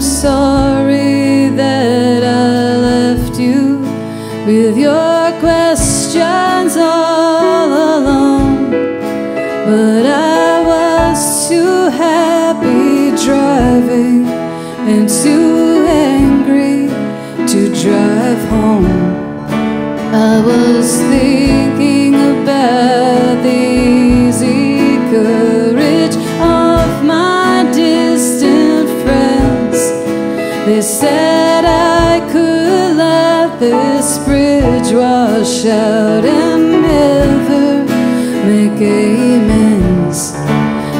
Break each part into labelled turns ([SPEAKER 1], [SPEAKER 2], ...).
[SPEAKER 1] I'm sorry that I left you with your questions all alone. But I was too happy driving and too angry to drive home. I was thinking wash out and never make amends.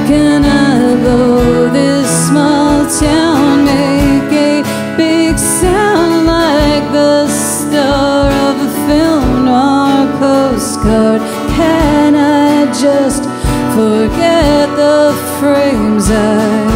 [SPEAKER 1] Can I blow this small town, make a big sound like the star of a film noir postcard? Can I just forget the frames I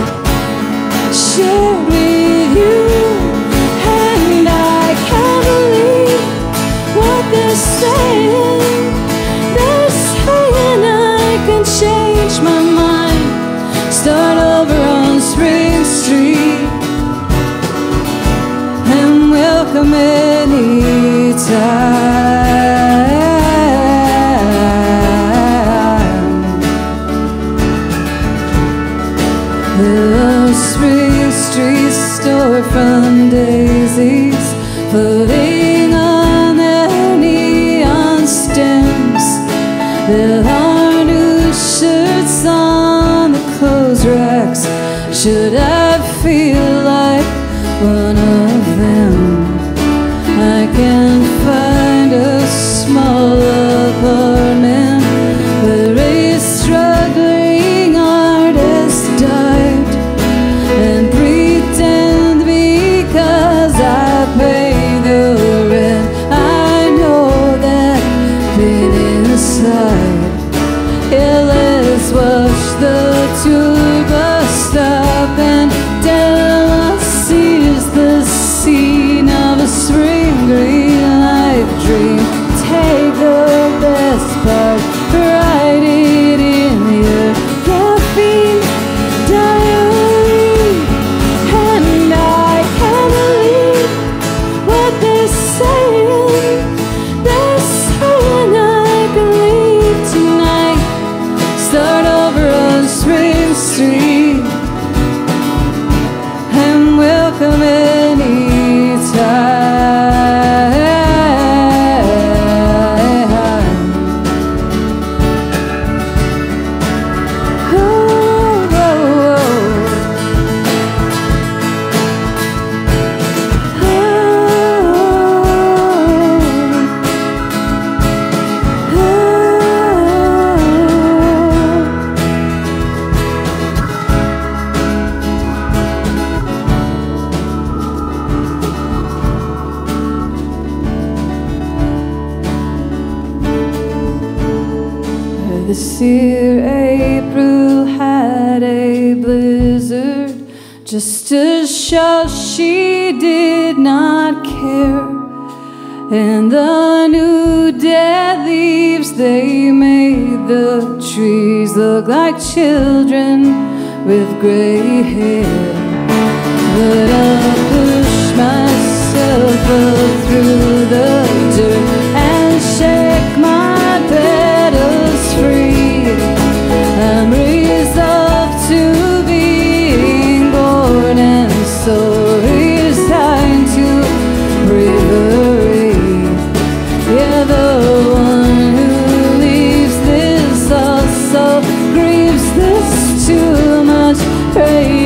[SPEAKER 1] time. The Spring Street storefront daisies floating on their neon stems. There are new shirts on the clothes racks. Should I feel like one of This year, April had a blizzard just to show she did not care. And the new dead leaves, they made the trees look like children with gray hair. But I'll push myself through much